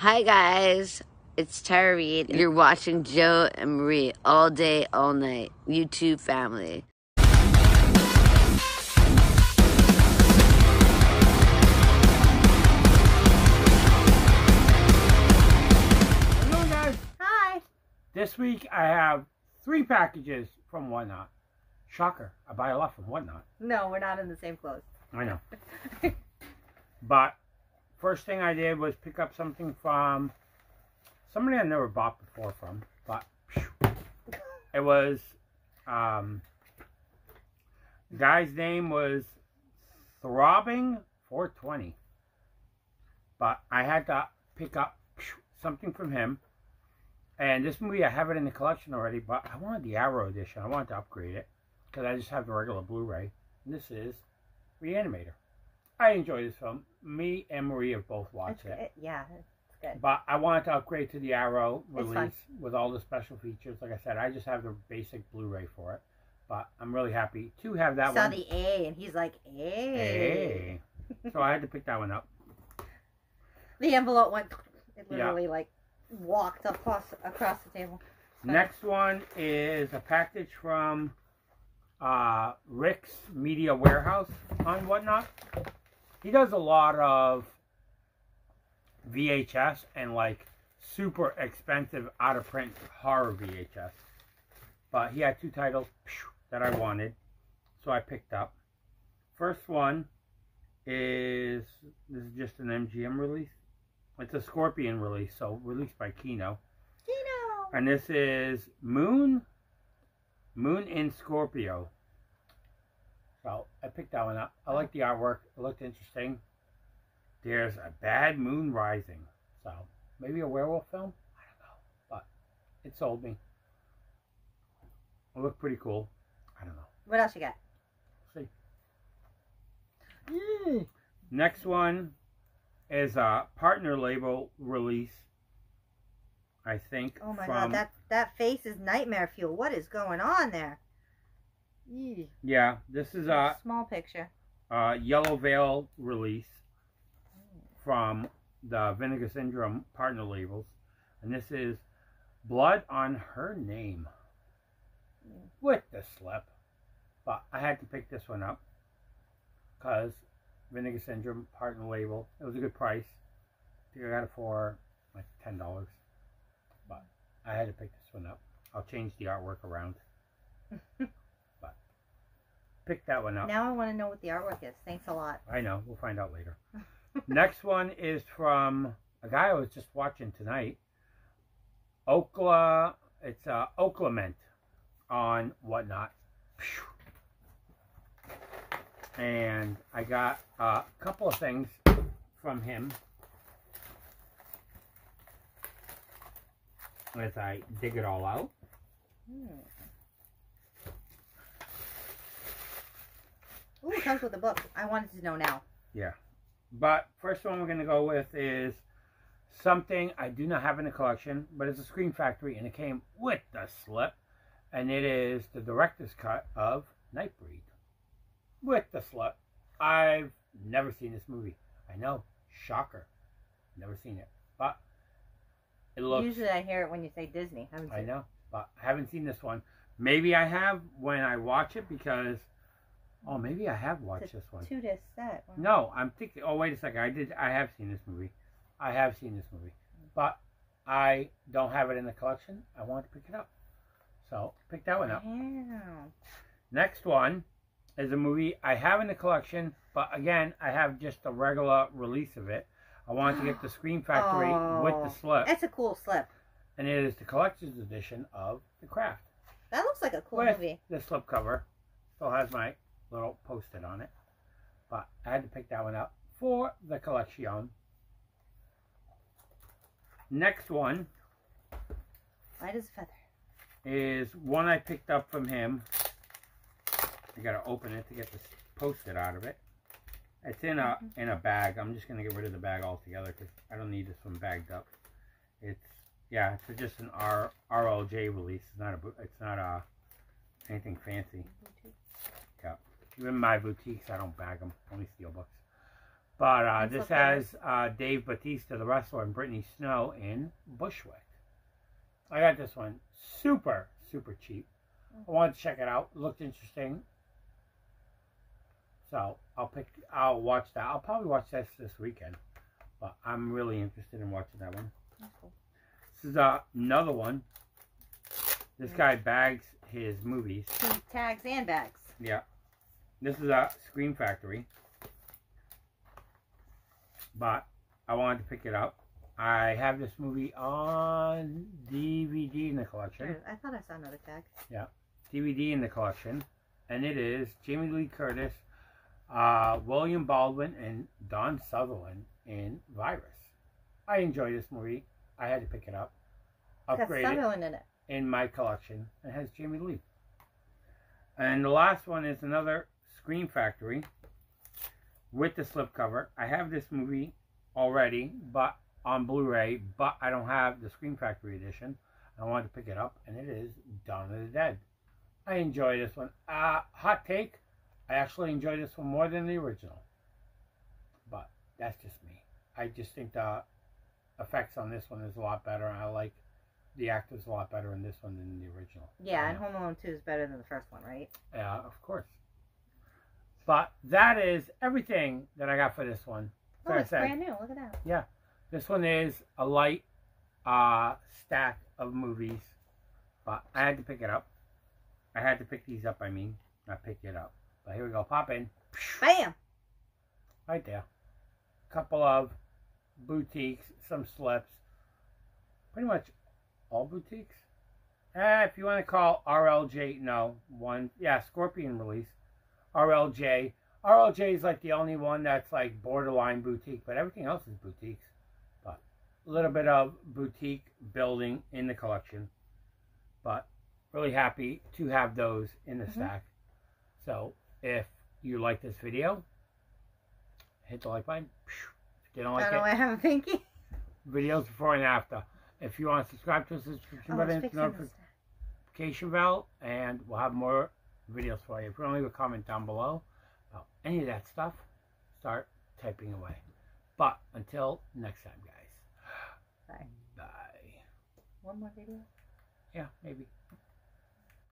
Hi guys, it's Tara Reid. You're watching Joe and Marie all day, all night. YouTube family. Hello guys. Hi. This week I have three packages from Whatnot. Shocker. I buy a lot from Whatnot. No, we're not in the same clothes. I know. but first thing I did was pick up something from somebody I never bought before from. But it was um the guy's name was Throbbing 420. But I had to pick up something from him. And this movie, I have it in the collection already, but I wanted the Arrow edition. I wanted to upgrade it because I just have the regular Blu-ray. And this is Reanimator. I enjoy this film. Me and Marie have both watched it. good. Yeah, it's good. But I wanted to upgrade to the Arrow release with all the special features. Like I said, I just have the basic Blu-ray for it. But I'm really happy to have that Saw one. Saw the A, and he's like, "Hey." Hey. so I had to pick that one up. The envelope went. It Yeah. literally like walked across across the table. Next one is a package from uh, Rick's Media Warehouse on whatnot. He does a lot of VHS and like super expensive out of print horror VHS. But he had two titles that I wanted, so I picked up. First one is this is just an MGM release. It's a Scorpion release, so released by Kino. Kino. And this is Moon, Moon in Scorpio. So I picked that one up. I like the artwork. It looked interesting. There's a bad moon rising. So maybe a werewolf film? I don't know. But it sold me. It looked pretty cool. I don't know. What else you got? See. Next one is a partner label release. I think. Oh my god, that that face is nightmare fuel. What is going on there? Yee. Yeah, this is a small picture. uh, Yellow Veil release from the Vinegar Syndrome partner labels. And this is Blood on Her Name with the slip. But I had to pick this one up because Vinegar Syndrome partner label. It was a good price. I think I got it for like $10. But I had to pick this one up. I'll change the artwork around. pick that one up. Now I want to know what the artwork is. Thanks a lot. I know. We'll find out later. Next one is from a guy I was just watching tonight. Okla. It's uh, Oklament on whatnot. And I got a couple of things from him as I dig it all out. Hmm. Ooh, it comes with a book. I wanted to know now. Yeah. But first one we're going to go with is something I do not have in the collection, but it's a Scream Factory, and it came with the slip, and it is the director's cut of Nightbreed with the slip. I've never seen this movie. I know, shocker, never seen it, but it looks. Usually I hear it when you say Disney. I, know, but I haven't seen this one. Maybe I have when I watch it because, oh, maybe I have watched this one. Two disc set. Wow. No, I'm thinking. Oh, wait a second. I did. I have seen this movie. I have seen this movie, but I don't have it in the collection. I want to pick it up, so pick that one up. Wow. Next one is a movie I have in the collection, but again, I have just a regular release of it. I wanted to get the Scream Factory with the Oh. slip, That's a cool slip. and it is the collector's edition of The Craft. That looks like a cool With movie. the slip cover, still has my little post-it on it, but I had to pick that one up for the collection. Next one Light as a feather. is one I picked up from him. I gotta open it to get this post-it out of it. It's in a mm-hmm. in a bag. I'm just gonna get rid of the bag altogether because I don't need this one bagged up. It's yeah, it's just an R RLJ release. It's not a it's not a anything fancy. Mm-hmm. Even my boutiques, I don't bag them. Only steel books. But uh, this has uh, Dave Batista, the wrestler, and Brittany Snow in Bushwick. I got this one super, super cheap. I wanted to check it out. It looked interesting. So I'll pick. I'll watch that. I'll probably watch this this weekend. But I'm really interested in watching that one. Cool. This is uh, another one. This guy bags his movies. Two tags and bags. Yeah. This is a Scream Factory. But I wanted to pick it up. I have this movie on DVD in the collection. I thought I saw another tag. Yeah. DVD in the collection. And it is Jamie Lee Curtis, uh, William Baldwin, and Don Sutherland in Virus. I enjoy this movie. I had to pick it up. Upgrade it Sutherland in it. in my collection. It has Jamie Lee. And the last one is another Scream Factory with the slipcover. I have this movie already, but on Blu-ray, but I don't have the Scream Factory edition. I wanted to pick it up, and it is Dawn of the Dead. I enjoy this one. Uh, hot take, I actually enjoy this one more than the original. But that's just me. I just think the effects on this one is a lot better. I like the actors a lot better in this one than the original. Yeah, and Home Alone 2 is better than the first one, right? Yeah, of course. But that is everything that I got for this one. Oh, it's brand new. Look at that. Yeah. This one is a light uh, stack of movies, but I had to pick it up. I had to pick these up, I mean. Not pick it up. But here we go. Pop in. Bam! Right there. Couple of boutiques, some slips. Pretty much all boutiques. Eh, if you want to call RLJ, no. One, yeah, Scorpion release. RLJ. RLJ is like the only one that's like borderline boutique, but everything else is boutiques. But a little bit of boutique building in the collection. But really happy to have those in the Mhm. stack. So if you like this video, hit the like button. If you don't I don't it, I have a pinky. videos before and after. If you want to subscribe to the subscription Oh, button, it's fixing notification this. notification bell, and we'll have more videos for you. If you want to leave a comment down below about any of that stuff, start typing away. But until next time, guys. Bye. Bye. One more video. Yeah, maybe.